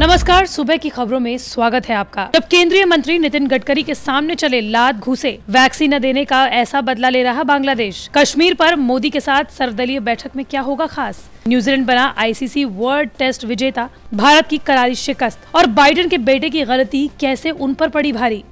नमस्कार, सुबह की खबरों में स्वागत है आपका। जब केंद्रीय मंत्री नितिन गडकरी के सामने चले लात घुसे, वैक्सीन न देने का ऐसा बदला ले रहा बांग्लादेश। कश्मीर पर मोदी के साथ सर्वदलीय बैठक में क्या होगा खास? न्यूजीलैंड बना आईसीसी वर्ल्ड टेस्ट विजेता। भारत की करारी शिकस्त। और बाइडेन के बेटे की गलती कैसे उन पर पड़ी भारी?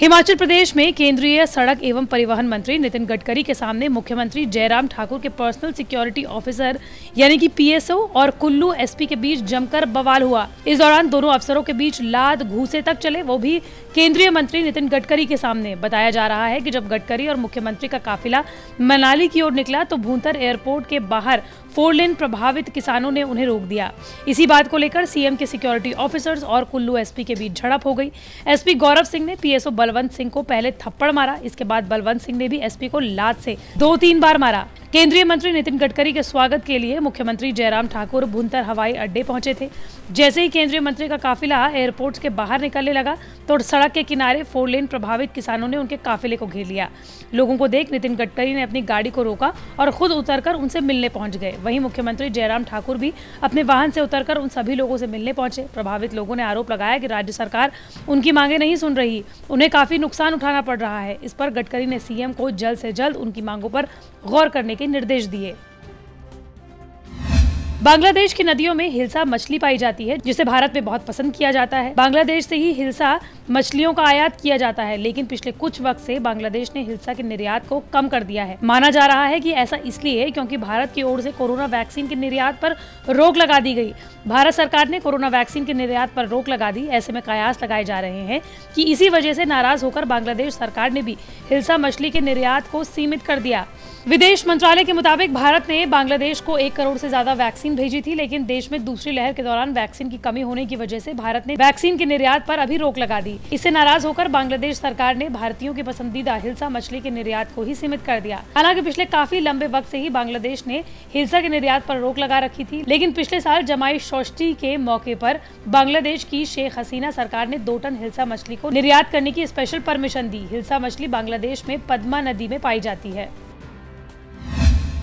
हिमाचल प्रदेश में केंद्रीय सड़क एवं परिवहन मंत्री नितिन गडकरी के सामने मुख्यमंत्री जयराम ठाकुर के पर्सनल सिक्योरिटी ऑफिसर, यानी कि पीएसओ और कुल्लू एसपी के बीच जमकर बवाल हुआ। इस दौरान दोनों अफसरों के बीच लाद घूसे तक चले, वो भी केंद्रीय मंत्री नितिन गडकरी के सामने। बताया जा रहा है कि जब गडकरी और मुख्यमंत्री का काफिला मनाली की ओर निकला तो भूंतर एयरपोर्ट के बाहर फोर लेन प्रभावित किसानों ने उन्हें रोक दिया। इसी बात को लेकर सीएम के सिक्योरिटी ऑफिसर्स और कुल्लू एसपी के बीच झड़प हो गई। एसपी गौरव सिंह ने पीएसओ बलवंत सिंह को पहले थप्पड़ मारा, इसके बाद बलवंत सिंह ने भी एसपी को लात से दो तीन बार मारा। केंद्रीय मंत्री नितिन गडकरी के स्वागत के लिए मुख्यमंत्री जयराम ठाकुर भुंतर हवाई अड्डे पहुँचे थे। जैसे ही केंद्रीय मंत्री का काफिला एयरपोर्ट के बाहर निकलने लगा तो सड़क के किनारे फोर लेन प्रभावित किसानों ने उनके काफिले को घेर लिया। लोगों को देख नितिन गडकरी ने अपनी गाड़ी को रोका और खुद उतरकर उनसे मिलने पहुँच गए। वहीं मुख्यमंत्री जयराम ठाकुर भी अपने वाहन से उतरकर उन सभी लोगों से मिलने पहुँचे। प्रभावित लोगों ने आरोप लगाया कि राज्य सरकार उनकी मांगे नहीं सुन रही, उन्हें काफ़ी नुकसान उठाना पड़ रहा है। इस पर गडकरी ने सीएम को जल्द से जल्द उनकी मांगों पर गौर करने के निर्देश दिए। बांग्लादेश की नदियों में हिलसा मछली पाई जाती है, जिसे भारत में बहुत पसंद किया जाता है। बांग्लादेश से ही हिलसा मछलियों का आयात किया जाता है, लेकिन पिछले कुछ वक्त से बांग्लादेश ने हिलसा के निर्यात को कम कर दिया है। माना जा रहा है कि ऐसा इसलिए क्योंकि भारत की ओर से कोरोना वैक्सीन के निर्यात पर रोक लगा दी गई। भारत सरकार ने कोरोना वैक्सीन के निर्यात पर रोक लगा दी, ऐसे में कयास लगाए जा रहे हैं कि इसी वजह से नाराज़ होकर बांग्लादेश सरकार ने भी हिलसा मछली के निर्यात को सीमित कर दिया। विदेश मंत्रालय के मुताबिक भारत ने बांग्लादेश को एक करोड़ से ज़्यादा वैक्सीन भेजी थी, लेकिन देश में दूसरी लहर के दौरान वैक्सीन की कमी होने की वजह से भारत ने वैक्सीन के निर्यात पर अभी रोक लगा दी। इससे नाराज़ होकर बांग्लादेश सरकार ने भारतीयों की पसंदीदा हिलसा मछली के निर्यात को ही सीमित कर दिया। हालाँकि पिछले काफ़ी लंबे वक्त से ही बांग्लादेश ने हिलसा के निर्यात पर रोक लगा रखी थी, लेकिन पिछले साल जमाई षष्ठी के मौके पर बांग्लादेश की शेख हसीना सरकार ने दो टन हिलसा मछली को निर्यात करने की स्पेशल परमिशन दी। हिलसा मछली बांग्लादेश में पदमा नदी में पाई जाती है।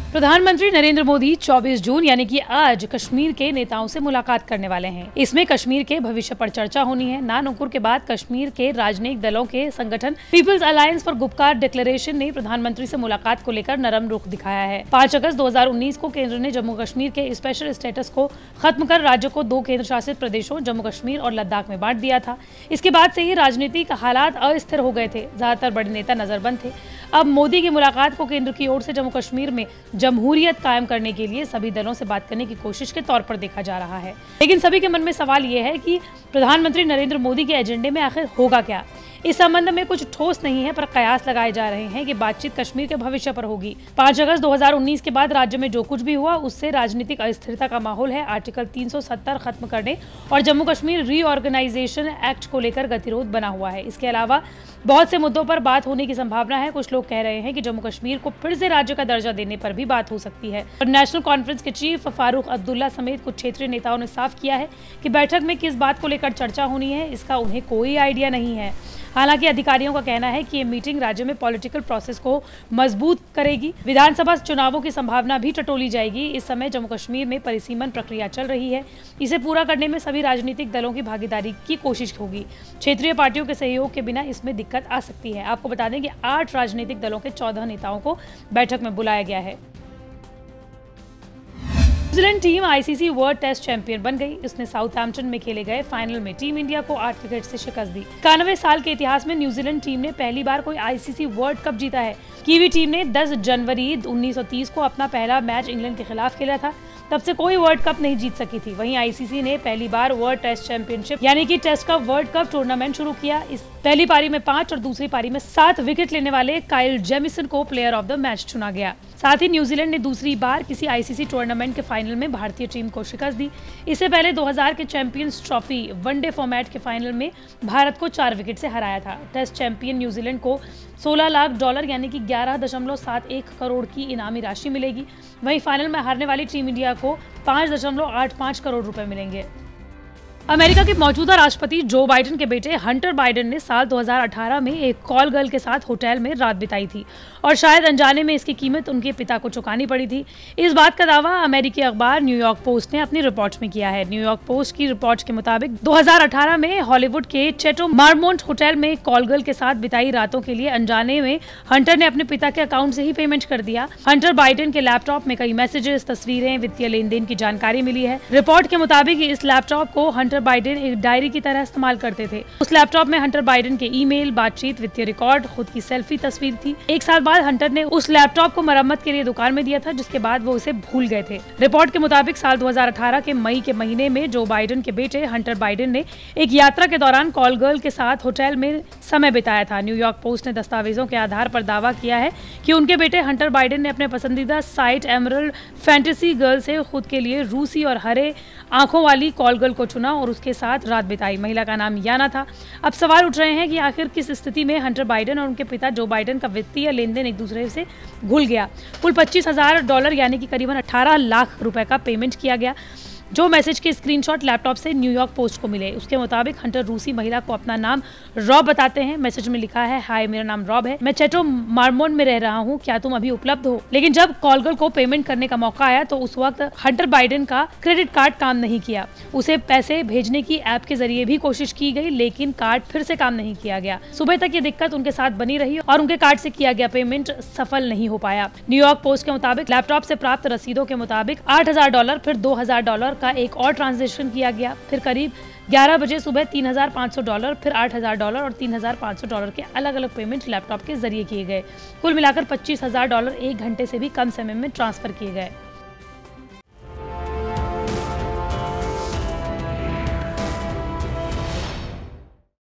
प्रधानमंत्री नरेंद्र मोदी 24 जून, यानी कि आज, कश्मीर के नेताओं से मुलाकात करने वाले हैं। इसमें कश्मीर के भविष्य पर चर्चा होनी है। नान नुकुर के बाद कश्मीर के राजनयिक दलों के संगठन People's Alliance for Gupkar Declaration ने प्रधानमंत्री से मुलाकात को लेकर नरम रुख दिखाया है। पाँच अगस्त दो हज़ार उन्नीस को केंद्र ने जम्मू कश्मीर के स्पेशल स्टेटस को खत्म कर राज्य को दो केंद्र शासित प्रदेशों, जम्मू कश्मीर और लद्दाख में बांट दिया था। इसके बाद से ही राजनीतिक हालात अस्थिर हो गए थे। ज़्यादातर बड़े नेता नजरबंद थे। अब मोदी की मुलाकात को केंद्र की ओर से जम्मू कश्मीर में जमहूरियत कायम करने के लिए सभी दलों से बात करने की कोशिश के तौर पर देखा जा रहा है। लेकिन सभी के मन में सवाल ये है कि प्रधानमंत्री नरेंद्र मोदी के एजेंडे में आखिर होगा क्या? इस संबंध में कुछ ठोस नहीं है, पर कयास लगाए जा रहे हैं कि बातचीत कश्मीर के भविष्य पर होगी। पाँच अगस्त 2019 के बाद राज्य में जो कुछ भी हुआ, उससे राजनीतिक अस्थिरता का माहौल है। आर्टिकल 370 खत्म करने और जम्मू कश्मीर रीऑर्गेनाइजेशन एक्ट को लेकर गतिरोध बना हुआ है। इसके अलावा बहुत से मुद्दों पर बात होने की संभावना है। कुछ लोग कह रहे हैं कि जम्मू कश्मीर को फिर से राज्य का दर्जा देने पर भी बात हो सकती है। और नेशनल कॉन्फ्रेंस के चीफ फारूक अब्दुल्ला समेत कुछ क्षेत्रीय नेताओं ने साफ़ किया है कि बैठक में किस बात को लेकर चर्चा होनी है, इसका उन्हें कोई आइडिया नहीं है। हालाँकि अधिकारियों का कहना है कि ये मीटिंग राज्य में पॉलिटिकल प्रोसेस को मज़बूत करेगी। विधानसभा चुनावों की संभावना भी टटोली जाएगी। इस समय जम्मू कश्मीर में परिसीमन प्रक्रिया चल रही है। इसे पूरा करने में सभी राजनीतिक दलों की भागीदारी की कोशिश होगी। क्षेत्रीय पार्टियों के सहयोग के बिना इसमें दिक्कत आ सकती है। आपको बता दें कि आठ राजनीतिक दलों के चौदह नेताओं को बैठक में बुलाया गया है। New Zealand team ICC World Test champion बन गई। इसने साउथहैम्पटन में खेले गए फाइनल में टीम इंडिया को आठ विकेट से शिकस्त दी। इक्यानवे साल के इतिहास में न्यूजीलैंड टीम ने पहली बार कोई आईसीसी वर्ल्ड कप जीता है। कीवी टीम ने 10 जनवरी 1930 को अपना पहला मैच इंग्लैंड के खिलाफ खेला था। तब से कोई वर्ल्ड कप नहीं जीत सकी थी। वहीं आईसीसी ने पहली बार वर्ल्ड टेस्ट चैंपियनशिप यानी कि test cup world cup tournament शुरू किया। इस पहली पारी में पाँच और दूसरी पारी में सात विकेट लेने वाले काइल जेमिसन को प्लेयर ऑफ़ द मैच चुना गया। साथ ही न्यूजीलैंड ने दूसरी बार किसी आईसीसी टूर्नामेंट के फाइनल में भारतीय टीम को शिकस्त दी। इससे पहले 2000 के Champions Trophy one day format के फाइनल में भारत को चार विकेट से हराया था। टेस्ट चैंपियन न्यूजीलैंड को 16 लाख डॉलर, यानी कि ग्यारह दशमलव सात एक करोड़ की इनामी राशि मिलेगी। वहीं फाइनल में हारने वाली टीम इंडिया को पाँच दशमलव आठ पाँच करोड़ रुपए मिलेंगे। अमेरिका के मौजूदा राष्ट्रपति जो बाइडेन के बेटे हंटर बाइडेन ने साल 2018 में एक कॉल गर्ल के साथ होटल में रात बिताई थी और शायद अनजाने में इसकी कीमत उनके पिता को चुकानी पड़ी थी। इस बात का दावा अमेरिकी अखबार न्यूयॉर्क पोस्ट ने अपनी रिपोर्ट में किया है। न्यूयॉर्क पोस्ट की रिपोर्ट के मुताबिक 2018 में हॉलीवुड के चेटो मारमोन्ट होटल में कॉल गर्ल के साथ बिताई रातों के लिए अनजाने में हंटर ने अपने पिता के अकाउंट से ही पेमेंट कर दिया। हंटर बाइडेन के लैपटॉप में कई मैसेजेस, तस्वीरें, वित्तीय लेन की जानकारी मिली है। रिपोर्ट के मुताबिक इस लैपटॉप को हंटर हंटर बाइडेन एक डायरी की तरह इस्तेमाल करते थे। उस लैपटॉप में हंटर बाइडेन के ईमेल बातचीत, वित्तीय रिकॉर्ड खुद की सेल्फी तस्वीर थी। एक साल बाद हंटर ने उस लैपटॉप को मरम्मत के लिए दुकान में दिया था, जिसके बाद वो उसे भूल गए थे। रिपोर्ट के मुताबिक साल 2018 के मई के महीने में जो बाइडेन के बेटे हंटर बाइडेन ने एक यात्रा के दौरान कॉल गर्ल के साथ होटल में समय बिताया था। न्यूयॉर्क पोस्ट ने दस्तावेजों के आधार पर दावा किया है कि उनके बेटे हंटर बाइडेन ने अपने पसंदीदा साइट एमरल्ड फैंटेसी गर्ल से खुद के लिए रूसी और हरे आँखों वाली कॉल गर्ल को चुना और उसके साथ रात बिताई। महिला का नाम याना था। अब सवाल उठ रहे हैं कि आखिर किस स्थिति में हंटर बाइडन और उनके पिता जो बाइडन का वित्तीय लेन देन एक दूसरे से घुल गया? कुल पच्चीस डॉलर, यानी कि करीबन अठारह लाख रुपए का पेमेंट किया गया। जो मैसेज के स्क्रीनशॉट लैपटॉप से न्यूयॉर्क पोस्ट को मिले। उसके मुताबिक हंटर रूसी महिला को अपना नाम रॉब बताते हैं। मैसेज में लिखा है, हाय, मेरा नाम रॉब है। मैं चेटो मार्मोन में रह रहा हूँ। क्या तुम अभी उपलब्ध हो? लेकिन जब कॉलगर्ल को पेमेंट करने का मौका आया तो उस वक्त हंटर बाइडेन का क्रेडिट कार्ड काम नहीं किया। उसे पैसे भेजने की ऐप के ज़रिए भी कोशिश की गई, लेकिन कार्ड फिर से काम नहीं किया गया। सुबह तक ये दिक्कत उनके साथ बनी रही और उनके कार्ड से किया गया पेमेंट सफल नहीं हो पाया। न्यूयॉर्क पोस्ट के मुताबिक लैपटॉप से प्राप्त रसीदों के मुताबिक आठ हज़ार डॉलर, फिर दो हज़ार डॉलर का एक और ट्रांजेक्शन किया गया। फिर करीब 11 बजे सुबह 3,500 डॉलर फिर 8,000 डॉलर और 3,500 डॉलर के अलग अलग पेमेंट लैपटॉप के ज़रिए किए गए। कुल मिलाकर 25,000 डॉलर एक घंटे से भी कम समय में ट्रांसफ़र किए गए।